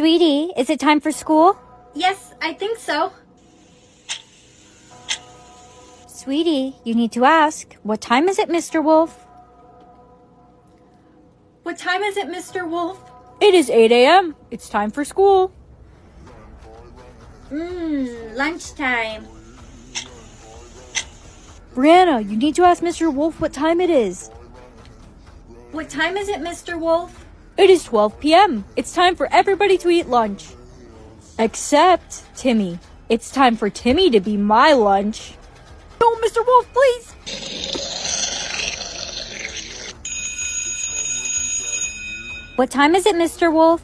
Sweetie, is it time for school? Yes, I think so. Sweetie, you need to ask, what time is it, Mr. Wolf? What time is it, Mr. Wolf? It is 8 a.m. It's time for school. Mmm, lunchtime. Brianna, you need to ask Mr. Wolf what time it is. What time is it, Mr. Wolf? It is 12 p.m. It's time for everybody to eat lunch. Except Timmy. It's time for Timmy to be my lunch. No, Mr. Wolf, please! What time is it, Mr. Wolf?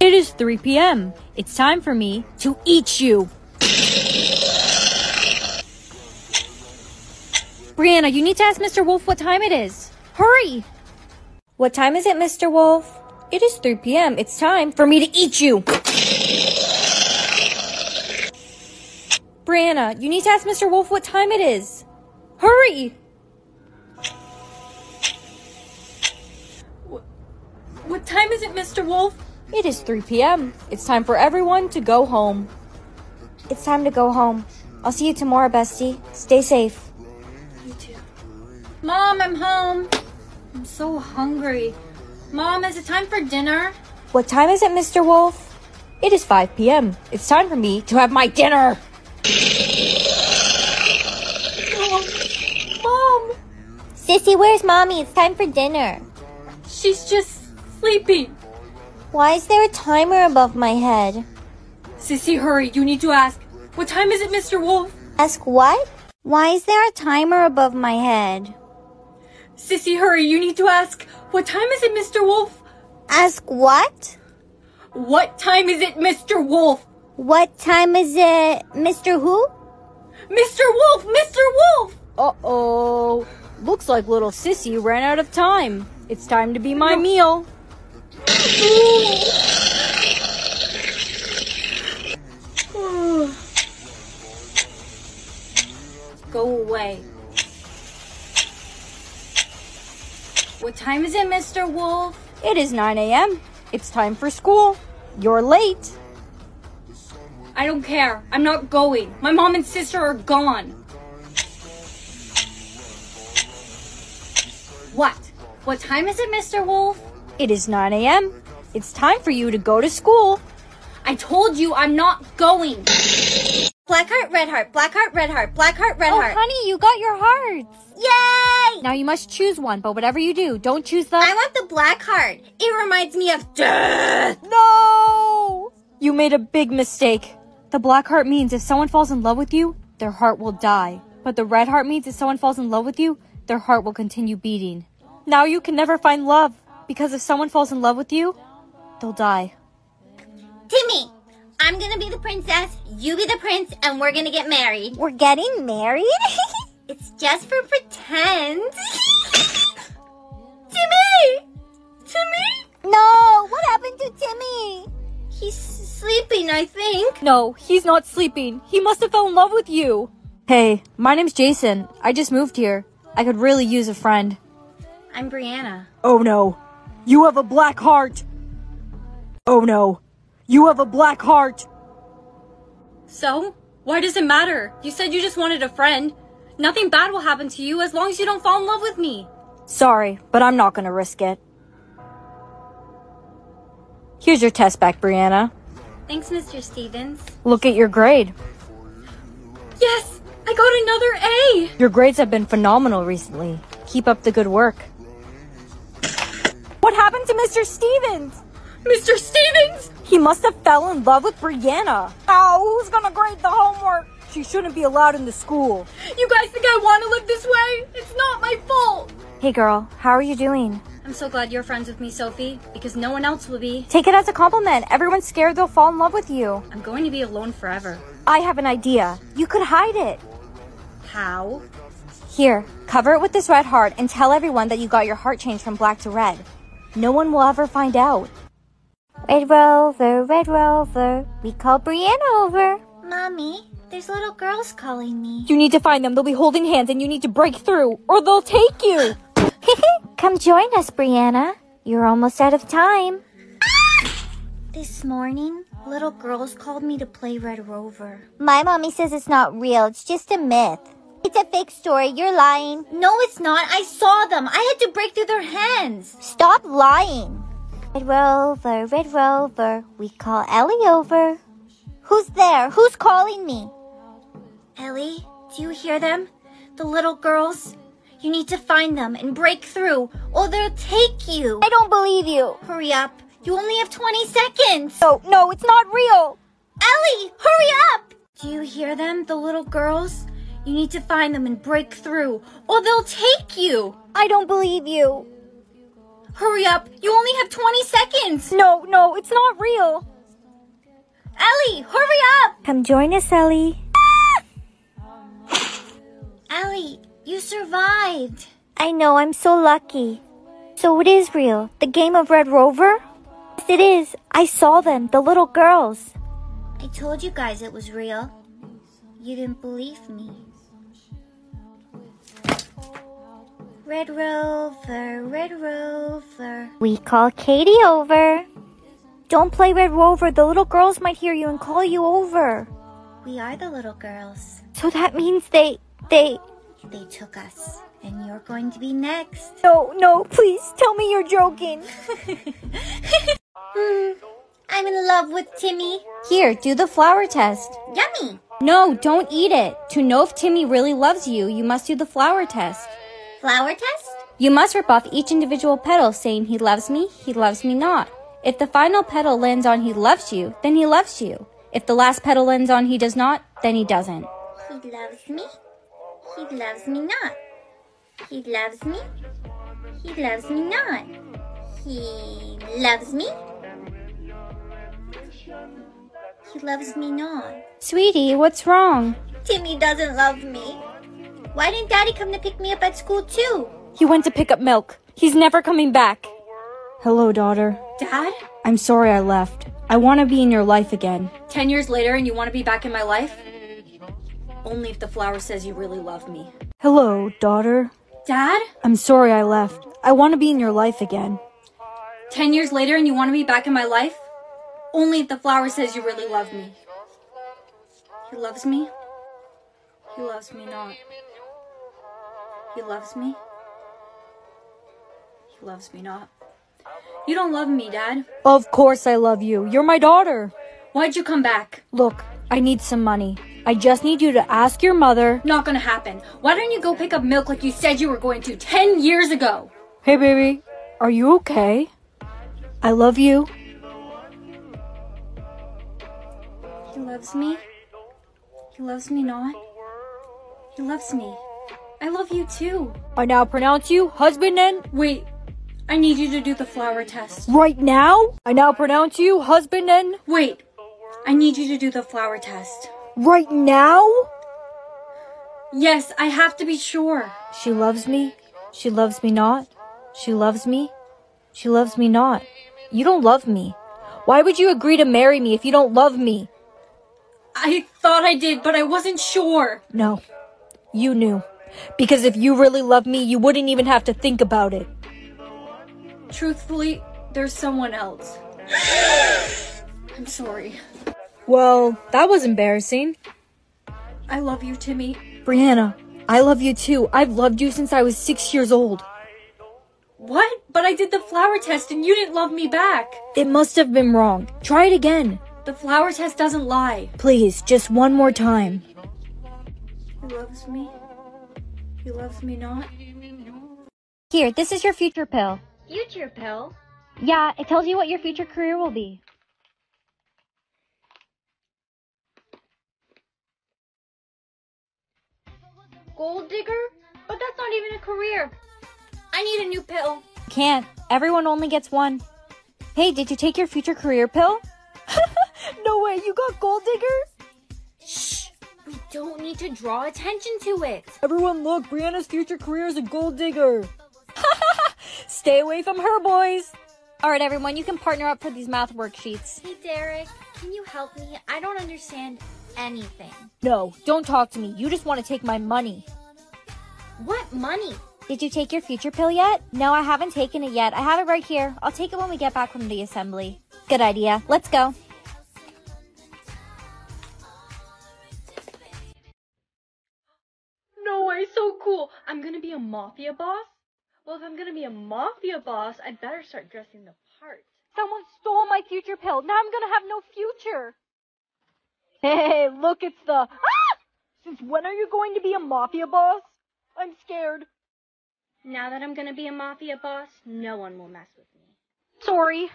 It is 3 p.m. It's time for me to eat you. Brianna, you need to ask Mr. Wolf what time it is. Hurry! What time is it, Mr. Wolf? It is 3 p.m. It's time for me to eat you. Brianna, you need to ask Mr. Wolf what time it is. Hurry! What time is it, Mr. Wolf? It is 3 p.m. It's time for everyone to go home. It's time to go home. I'll see you tomorrow, bestie. Stay safe. You too. Mom, I'm home. I'm so hungry. Mom, is it time for dinner? What time is it, Mr. Wolf? It is 5 p.m. It's time for me to have my dinner. Mom. Mom. Sissy, where's mommy? It's time for dinner. She's just sleeping. Why is there a timer above my head? Sissy, hurry. You need to ask. What time is it, Mr. Wolf? Ask what? Why is there a timer above my head? Sissy, hurry. You need to ask. What time is it, Mr. Wolf? Ask what? What time is it, Mr. Wolf? What time is it, Mr. Who? Mr. Wolf! Mr. Wolf! Uh-oh. Looks like little Sissy ran out of time. It's time to be my meal. Go away. What time is it, Mr. Wolf? It is 9 a.m. It's time for school. You're late. I don't care. I'm not going. My mom and sister are gone. What? What time is it, Mr. Wolf? It is 9 a.m. It's time for you to go to school. I told you I'm not going. Black heart, red heart, black heart, red heart, black heart, red oh, heart. honey, you got your hearts. Yay! Now you must choose one, but whatever you do, don't choose the. I want the black heart. It reminds me of death. No! You made a big mistake. The black heart means if someone falls in love with you, their heart will die. But the red heart means if someone falls in love with you, their heart will continue beating. Now you can never find love, because if someone falls in love with you, they'll die. Timmy, I'm gonna be the princess, you be the prince, and we're gonna get married. We're getting married? It's just for pretend. Timmy! Timmy? no! What happened to Timmy? He's sleeping, I think. No, he's not sleeping. He must have fell in love with you. Hey, my name's Jason. I just moved here. I could really use a friend. I'm Brianna. Oh no. You have a black heart. Oh no. You have a black heart. So? Why does it matter? You said you just wanted a friend. Nothing bad will happen to you as long as you don't fall in love with me. Sorry, but I'm not gonna risk it. Here's your test back, Brianna. Thanks, Mr. Stevens. Look at your grade. Yes! I got another A! Your grades have been phenomenal recently. Keep up the good work. What happened to Mr. Stevens? Mr. Stevens! He must have fell in love with Brianna. Oh, who's gonna grade the homework? She shouldn't be allowed in the school. You guys think I want to live this way? It's not my fault! Hey girl, how are you doing? I'm so glad you're friends with me, Sophie, because no one else will be. Take it as a compliment. Everyone's scared they'll fall in love with you. I'm going to be alone forever. I have an idea. You could hide it. How? Here, cover it with this red heart and tell everyone that you got your heart changed from black to red. No one will ever find out. Red Rover, Red Rover, we call Brianna over. Mommy, there's little girls calling me. You need to find them. They'll be holding hands and you need to break through or they'll take you. Come join us, Brianna. You're almost out of time. This morning, little girls called me to play Red Rover. My mommy says it's not real. It's just a myth. It's a fake story. You're lying. No, it's not. I saw them. I had to break through their hands. Stop lying. Red Rover, Red Rover. We call Ellie over. Who's there? Who's calling me? Ellie, do you hear them? The little girls? You need to find them and break through, or they'll take you. I don't believe you. Hurry up. You only have 20 seconds. No, no, it's not real. Ellie, hurry up! Do you hear them, the little girls? You need to find them and break through, or they'll take you. I don't believe you. Hurry up. You only have 20 seconds. No, no, it's not real. Ellie, hurry up. Come join us, Ellie. Ellie, you survived. I know, I'm so lucky. So it is real. The game of Red Rover? Yes, it is. I saw them, the little girls. I told you guys it was real. You didn't believe me. Red Rover, Red Rover. We call Katie over. Don't play Red Rover. The little girls might hear you and call you over. We are the little girls. So that means they, they. They took us, and you're going to be next. No, no, please tell me you're joking. Hmm, I'm in love with Timmy. Here, do the flower test. Yummy. No, don't eat it. To know if Timmy really loves you, you must do the flower test. Flower test? You must rip off each individual petal saying he loves me, he loves me not. If the final petal lands on he loves you, then he loves you. If the last petal lands on he does not, then he doesn't. He loves me. He loves me not. He loves me. He loves me not. He loves me. He loves me not. Sweetie, what's wrong? Timmy doesn't love me. Why didn't Daddy come to pick me up at school too? He went to pick up milk. He's never coming back. Hello, daughter. Dad? I'm sorry I left. I want to be in your life again. Ten years later and you want to be back in my life? Only if the flower says you really love me. Hello, daughter. Dad? I'm sorry I left. I want to be in your life again. Ten years later and you want to be back in my life? Only if the flower says you really love me. He loves me. He loves me not. He loves me. He loves me not. You don't love me, Dad. Of course I love you. You're my daughter. Why'd you come back? Look, I need some money. I just need you to ask your mother. Not gonna happen. Why don't you go pick up milk like you said you were going to ten years ago? Hey, baby. Are you okay? I love you. He loves me. He loves me not. He loves me. I love you too. I now pronounce you husband and Wait, I need you to do the flower test. right now. I now pronounce you husband and Wait, I need you to do the flower test. right now. Yes, I have to be sure. She loves me. She loves me not. She loves me. She loves me not. You don't love me. Why would you agree to marry me if you don't love me? I thought I did, but I wasn't sure. No, you knew. Because if you really loved me, you wouldn't even have to think about it. Truthfully, there's someone else. I'm sorry. Well, that was embarrassing. I love you, Timmy. Brianna, I love you too. I've loved you since I was six years old. What? But I did the flower test and you didn't love me back. It must have been wrong. Try it again. The flower test doesn't lie. Please, just one more time. He loves me. He loves me not. Here, this is your future pill. Future pill. Yeah, it tells you what your future career will be. Gold digger? But that's not even a career. I need a new pill. Can't. Everyone only gets one. Hey, did you take your future career pill? no way, you got gold digger? Shh. We don't need to draw attention to it. Everyone look, Brianna's future career is a gold digger. Stay away from her, boys. All right, everyone, you can partner up for these math worksheets. Hey, Derek, can you help me? I don't understand anything. No, don't talk to me. You just want to take my money. What money? Did you take your future pill yet? No, I haven't taken it yet. I have it right here. I'll take it when we get back from the assembly. Good idea. Let's go. So cool. I'm gonna be a mafia boss? Well, if I'm gonna be a mafia boss, I better start dressing the part. Someone stole my future pill. Now I'm gonna have no future. Hey, look, it's the. Ah! Since when are you going to be a mafia boss? I'm scared. Now that I'm gonna be a mafia boss, no one will mess with me. Sorry.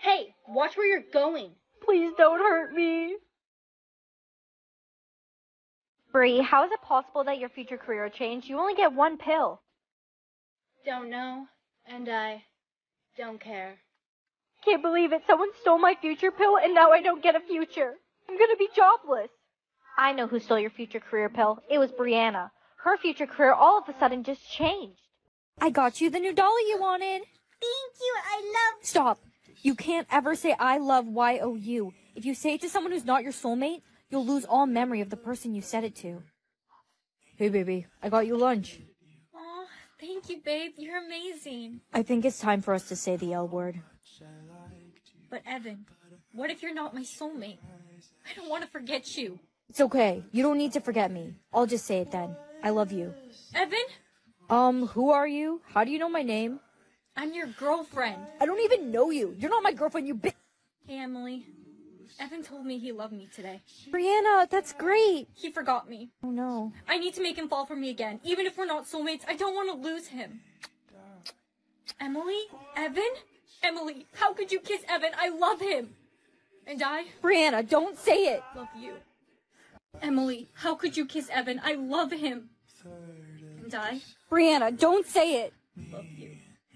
Hey, watch where you're going. Please don't hurt me. Bree, how is it possible that your future career changed? You only get one pill. Don't know, and I don't care. Can't believe it. Someone stole my future pill and now I don't get a future. I'm gonna be jobless. I know who stole your future career pill. It was Brianna. Her future career all of a sudden just changed. I got you the new dolly you wanted. Thank you. I love. Stop. You can't ever say I love Y-O-U. If you say it to someone who's not your soulmate, you'll lose all memory of the person you said it to. Hey baby, I got you lunch. Aw, thank you, babe. You're amazing. I think it's time for us to say the L word. But Evan, what if you're not my soulmate? I don't want to forget you. It's okay. You don't need to forget me. I'll just say it then. I love you. Evan, Um, who are you? How do you know my name? I'm your girlfriend. I don't even know you. You're not my girlfriend, you bi- Hey, Emily. Evan told me he loved me today. Brianna, that's great. He forgot me. Oh no. I need to make him fall for me again. Even if we're not soulmates, I don't want to lose him. Emily? Evan? Emily, how could you kiss Evan? I love him. And I Brianna, don't say it. love you. Emily, how could you kiss Evan? I love him. And I Brianna, don't say it. love you.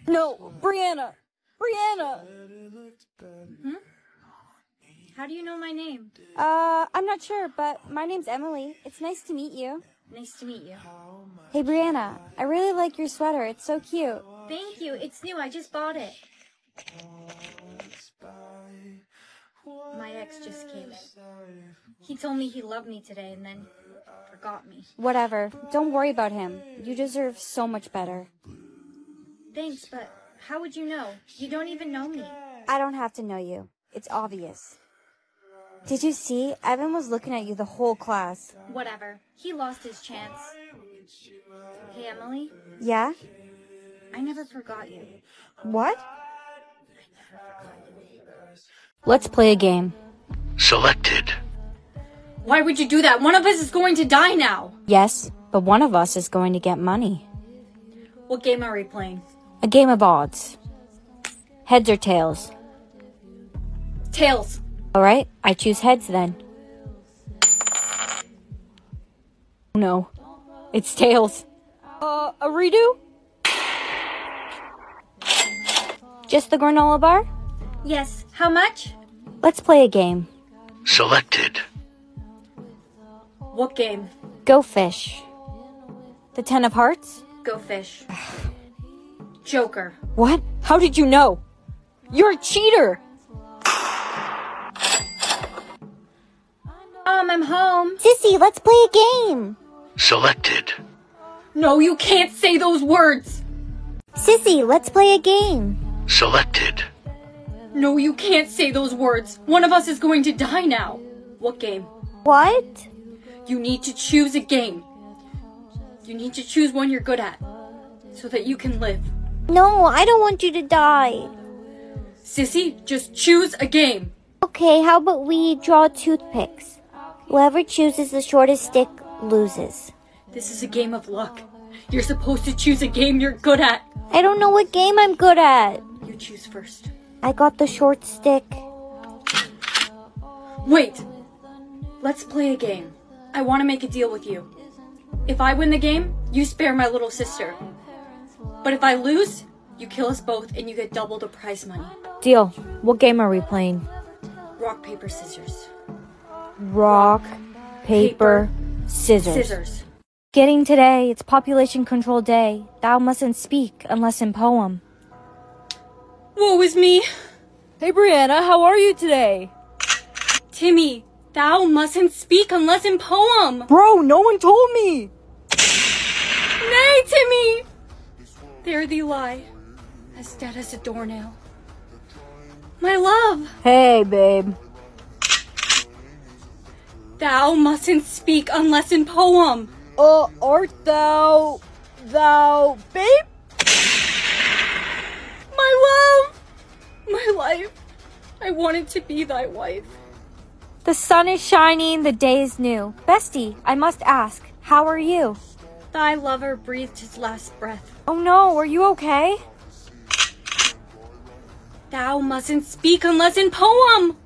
No, Brianna. Brianna. Hmm? How do you know my name? Uh, I'm not sure, but my name's Emily. It's nice to meet you. Nice to meet you. Hey, Brianna, I really like your sweater. It's so cute. Thank you. It's new. I just bought it. My ex just came in. He told me he loved me today and then forgot me. Whatever. Don't worry about him. You deserve so much better. Thanks, but how would you know? You don't even know me. I don't have to know you. It's obvious. Did you see? Evan was looking at you the whole class. Whatever. He lost his chance. Hey, Emily. Yeah? I never forgot you. What? Let's play a game. Selected. Why would you do that? One of us is going to die now. Yes, but one of us is going to get money. What game are we playing? A game of odds. Heads or tails? Tails. Alright, I choose heads then. No. It's tails. Uh, a redo? Just the granola bar? Yes. How much? Let's play a game. Selected. What game? Go fish. The Ten of Hearts? Go fish. Joker. What? How did you know? You're a cheater! I'm home. Sissy, let's play a game. Selected. No, you can't say those words. Sissy, let's play a game. Selected. No, you can't say those words. One of us is going to die now. What game? What? You need to choose a game. You need to choose one you're good at. So that you can live. No, I don't want you to die. Sissy, just choose a game. Okay, how about we draw toothpicks? Whoever chooses the shortest stick loses. This is a game of luck. You're supposed to choose a game you're good at. I don't know what game I'm good at. You choose first. I got the short stick. Wait! Let's play a game. I want to make a deal with you. If I win the game, you spare my little sister. But if I lose, you kill us both and you get double the prize money. Deal. What game are we playing? Rock, paper, scissors. Rock, paper, scissors. Scissors. Getting today, it's population control day. Thou mustn't speak unless in poem. Woe is me! Hey Brianna, how are you today? Timmy, thou mustn't speak unless in poem! Bro, no one told me! Nay, Timmy! There thee lie, as dead as a doornail. My love, Hey, babe. Thou mustn't speak unless in poem. Uh, art thou, thou, babe? My love, my life, I wanted to be thy wife. The sun is shining, the day is new. Bestie, I must ask, how are you? Thy lover breathed his last breath. Oh no, are you okay? Thou mustn't speak unless in poem.